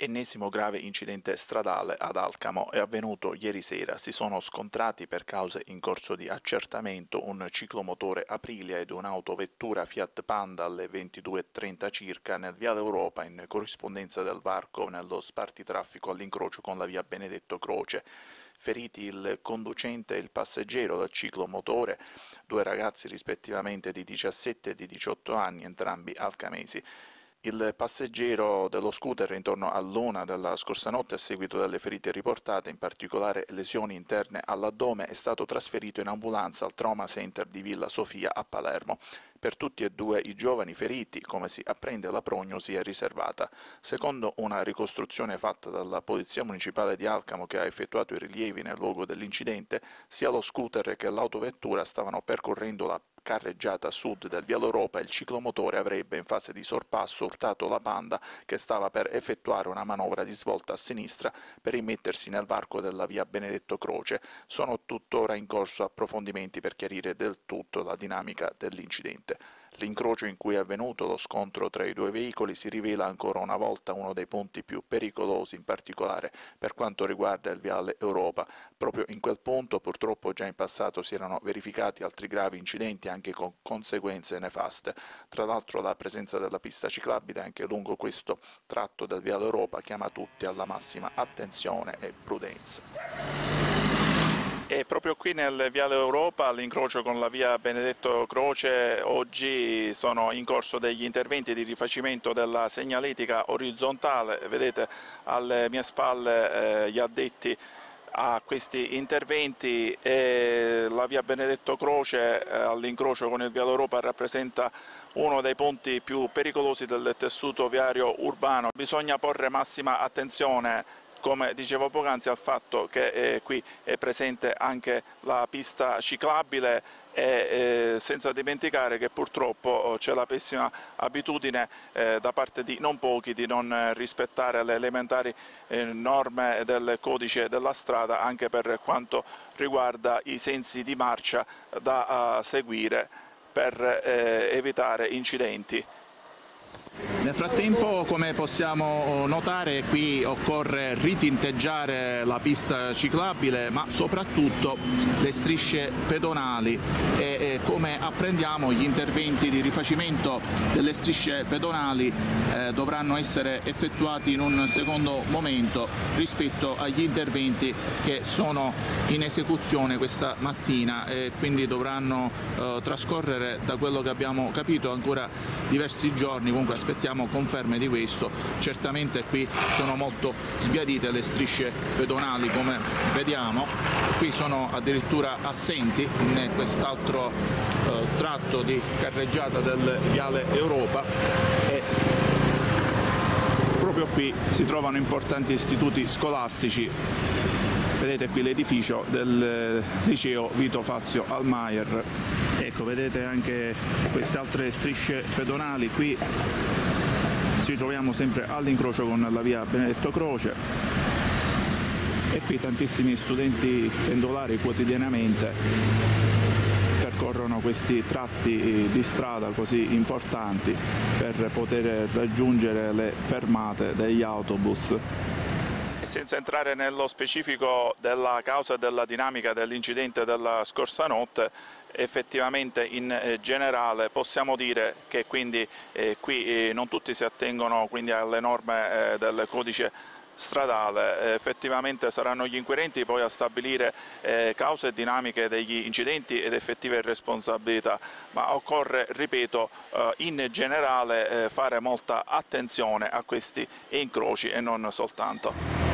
Ennesimo grave incidente stradale ad Alcamo è avvenuto ieri sera. Si sono scontrati per cause in corso di accertamento un ciclomotore Aprilia ed un'autovettura Fiat Panda alle 22.30 circa nel Viale Europa in corrispondenza del varco nello spartitraffico all'incrocio con la via Benedetto Croce. Feriti il conducente e il passeggero del ciclomotore, due ragazzi rispettivamente di 17 e di 18 anni, entrambi alcamesi. Il passeggero dello scooter intorno all'una della scorsa notte a seguito delle ferite riportate, in particolare lesioni interne all'addome, è stato trasferito in ambulanza al Trauma Center di Villa Sofia a Palermo. Per tutti e due i giovani feriti, come si apprende, la prognosi è riservata. Secondo una ricostruzione fatta dalla Polizia Municipale di Alcamo che ha effettuato i rilievi nel luogo dell'incidente, sia lo scooter che l'autovettura stavano percorrendo la carreggiata sud del Viale Europa il ciclomotore avrebbe in fase di sorpasso urtato la Panda che stava per effettuare una manovra di svolta a sinistra per immettersi nel varco della via Benedetto Croce. Sono tuttora in corso approfondimenti per chiarire del tutto la dinamica dell'incidente. L'incrocio in cui è avvenuto lo scontro tra i due veicoli si rivela ancora una volta uno dei punti più pericolosi, in particolare per quanto riguarda il viale Europa. Proprio in quel punto purtroppo già in passato si erano verificati altri gravi incidenti anche con conseguenze nefaste. Tra l'altro la presenza della pista ciclabile anche lungo questo tratto del viale Europa chiama tutti alla massima attenzione e prudenza. E proprio qui nel Viale Europa, all'incrocio con la via Benedetto Croce, oggi sono in corso degli interventi di rifacimento della segnaletica orizzontale. Vedete alle mie spalle eh, gli addetti a questi interventi e la via Benedetto Croce eh, all'incrocio con il Viale Europa rappresenta uno dei punti più pericolosi del tessuto viario urbano. Bisogna porre massima attenzione come dicevo poc'anzi al fatto che eh, qui è presente anche la pista ciclabile e eh, senza dimenticare che purtroppo oh, c'è la pessima abitudine eh, da parte di non pochi di non rispettare le elementari eh, norme del codice della strada anche per quanto riguarda i sensi di marcia da seguire per eh, evitare incidenti. Nel frattempo, come possiamo notare, qui occorre ritinteggiare la pista ciclabile, ma soprattutto le strisce pedonali. E, e come apprendiamo gli interventi di rifacimento delle strisce pedonali eh, dovranno essere effettuati in un secondo momento rispetto agli interventi che sono in esecuzione questa mattina. E quindi dovranno eh, trascorrere da quello che abbiamo capito ancora diversi giorni, comunque aspettiamo conferme di questo, certamente qui sono molto sbiadite le strisce pedonali come vediamo, qui sono addirittura assenti in quest'altro eh, tratto di carreggiata del viale Europa e proprio qui si trovano importanti istituti scolastici. Vedete qui l'edificio del liceo Vito Fazio Almayer ecco vedete anche queste altre strisce pedonali. Qui ci troviamo sempre all'incrocio con la via Benedetto Croce. E qui tantissimi studenti pendolari quotidianamente percorrono questi tratti di strada così importanti per poter raggiungere le fermate degli autobus. Senza entrare nello specifico della causa e della dinamica dell'incidente della scorsa notte, effettivamente in eh, generale possiamo dire che quindi eh, qui eh, non tutti si attengono alle norme eh, del codice stradale, eh, effettivamente saranno gli inquirenti poi a stabilire eh, cause dinamiche degli incidenti ed effettive responsabilità, ma occorre, ripeto, eh, in generale fare molta attenzione a questi incroci e non soltanto.